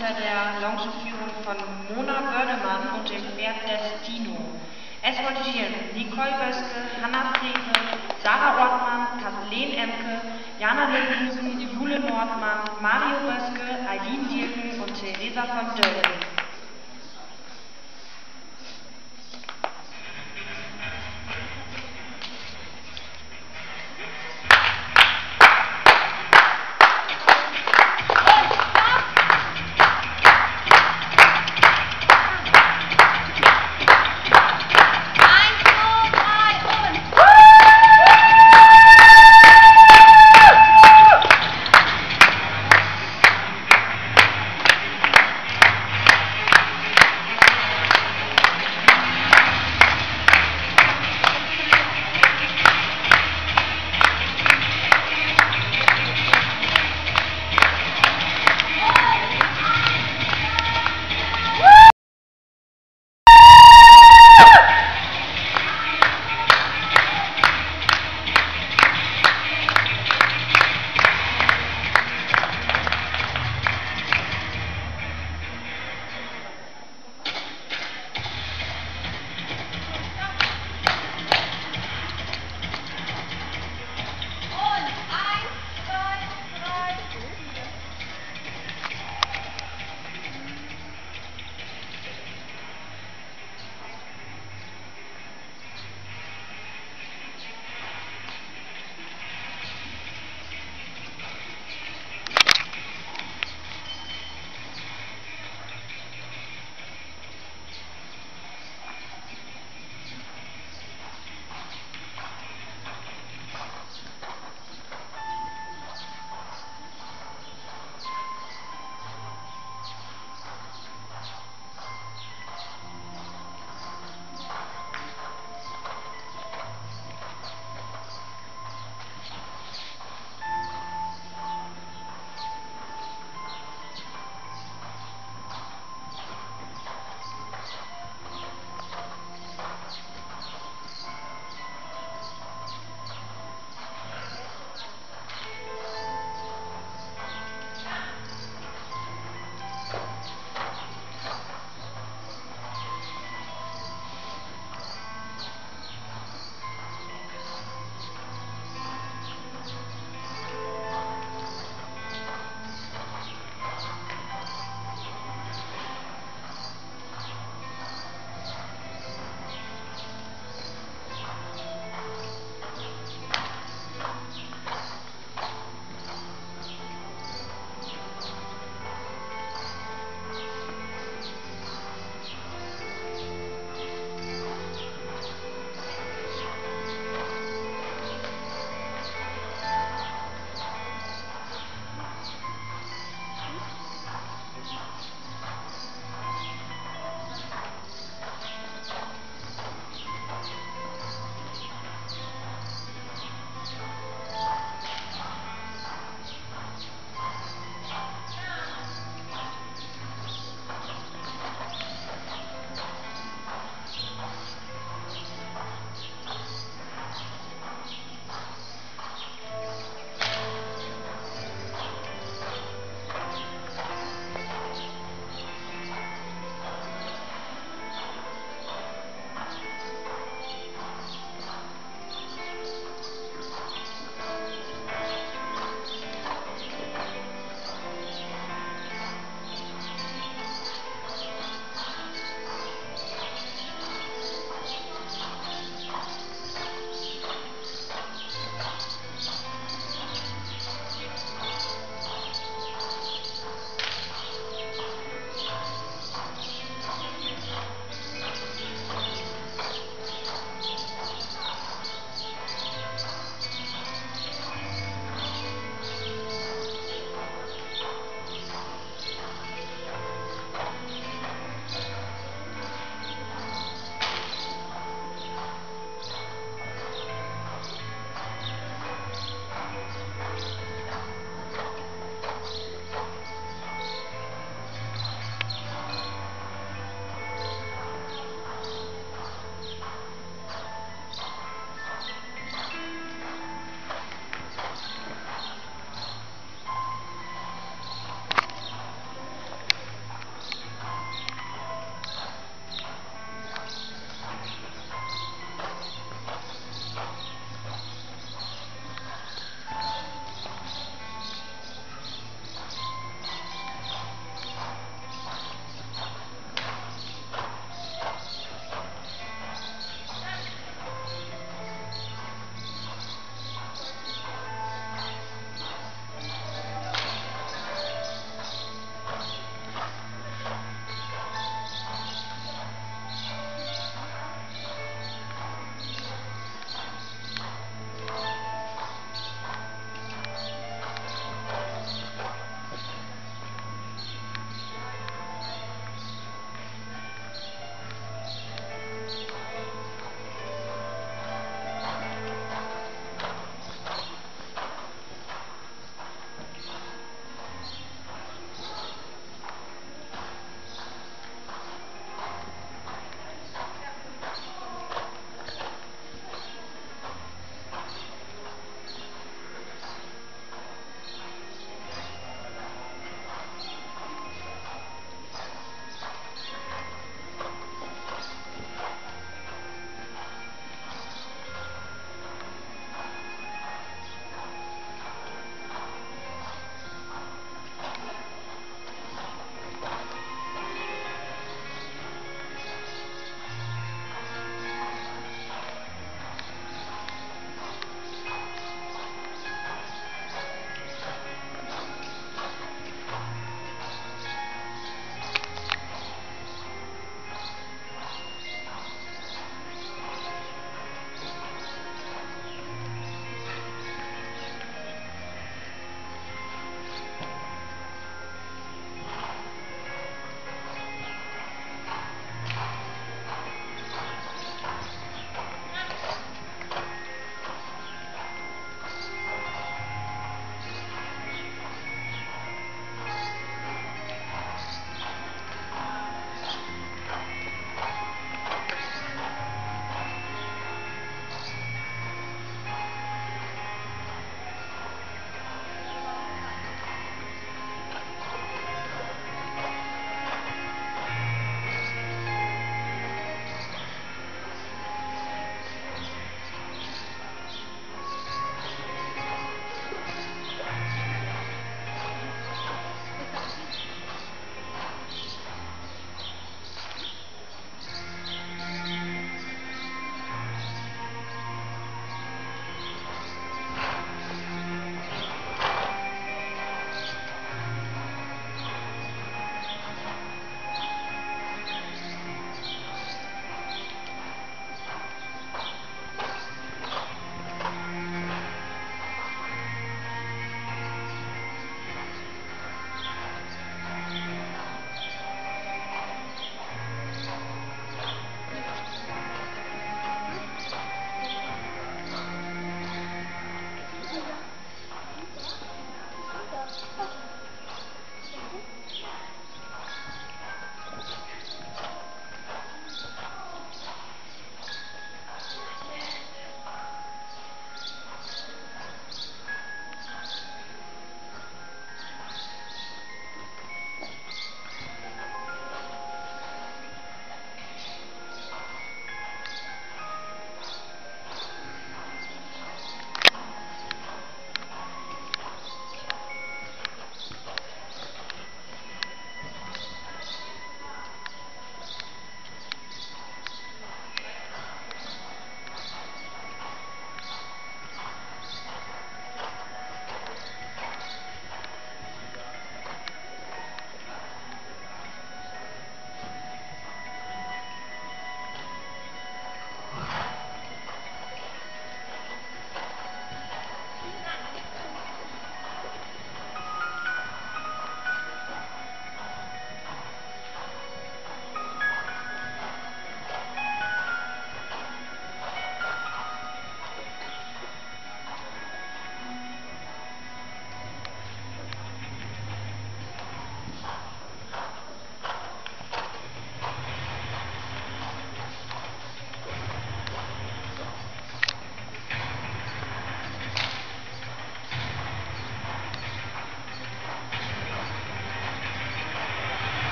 unter der Longeführung von Mona Börnemann und dem Pferd Destino. Es voltigieren Nicole Böske, Hanna Frese, Sarah Ortmann, Kathleen Emke, Jana Lehusen, Jule Nordmann, Mario Böske, Eileen Dirken und Theresa von Döllen.